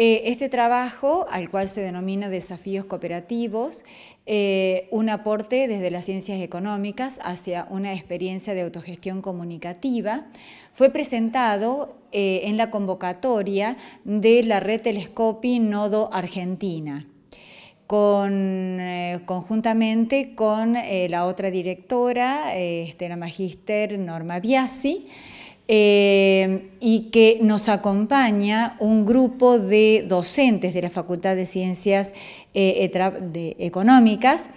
Eh, este trabajo, al cual se denomina Desafíos Cooperativos, eh, un aporte desde las ciencias económicas hacia una experiencia de autogestión comunicativa, fue presentado eh, en la convocatoria de la Red Telescopi Nodo Argentina. conjuntamente con la otra directora, este, la magíster Norma Biasi, eh, y que nos acompaña un grupo de docentes de la Facultad de Ciencias eh, Económicas,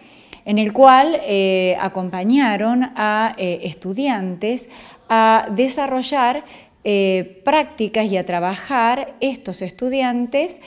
en el cual eh, acompañaron a estudiantes a desarrollar prácticas y a trabajar estos estudiantes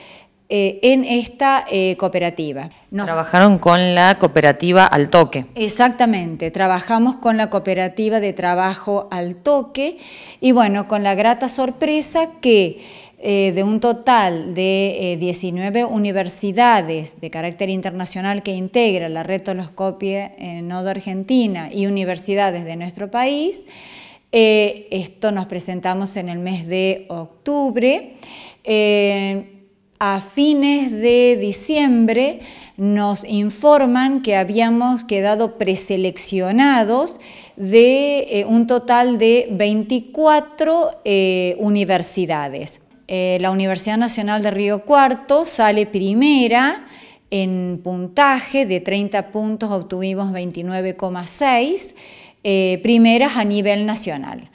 eh, en esta eh, cooperativa. Trabajaron con la cooperativa Al Toque. Exactamente, trabajamos con la cooperativa de trabajo Al Toque y bueno, con la grata sorpresa que eh, de un total de 19 universidades de carácter internacional que integra la red Telescopia en Nodo Argentina y universidades de nuestro país, esto nos presentamos en el mes de octubre a fines de diciembre nos informan que habíamos quedado preseleccionados de eh, un total de 24 eh, universidades. Eh, la Universidad Nacional de Río Cuarto sale primera en puntaje, de 30 puntos obtuvimos 29,6, primeras a nivel nacional.